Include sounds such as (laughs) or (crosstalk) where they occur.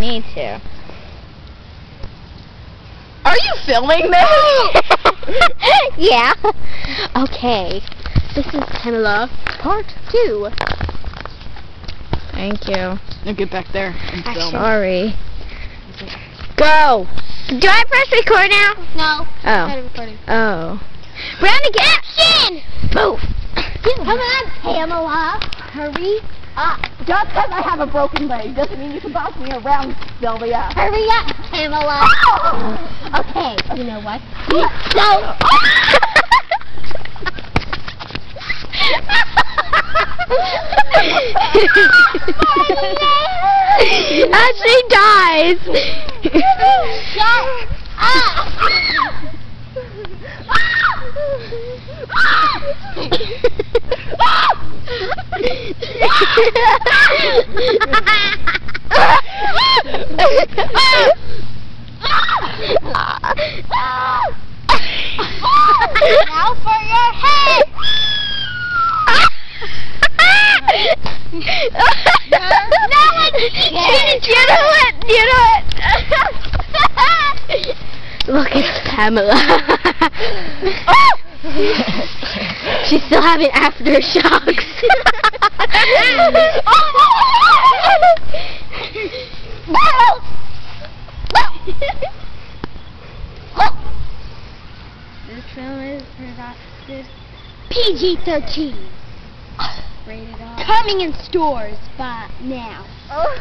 need to. Are you filming this? (laughs) yeah. Okay. This is Pamela, part two. Thank you. now get back there and film. Sorry. Go. Do I press record now? No. Oh. recording. Oh. Round again. Action! Move. Come on, Pamela. Hurry up. Just because I have a broken leg doesn't mean you can boss me around, Sylvia. Hurry up, Pamela. (laughs) okay, you know what? So. (laughs) As she dies. Shut up! (laughs) now for your head! no, you know what? You know what? Look at Pamela. (laughs) She's still having aftershocks. (laughs) this film is rated PG-13. rated R. Coming in stores by now. Oh.